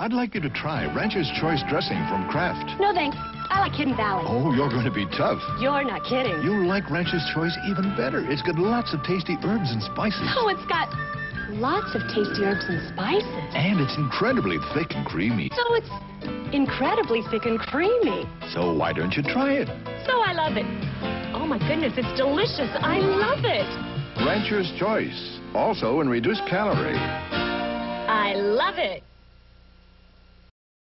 I'd like you to try Rancher's Choice dressing from Kraft. No, thanks. I like Hidden Valley. Oh, you're going to be tough. You're not kidding. You'll like Rancher's Choice even better. It's got lots of tasty herbs and spices. Oh, it's got lots of tasty herbs and spices. And it's incredibly thick and creamy. So it's incredibly thick and creamy. So why don't you try it? So I love it. Oh my goodness, it's delicious. I love it. Rancher's Choice, also in reduced calorie. I love it.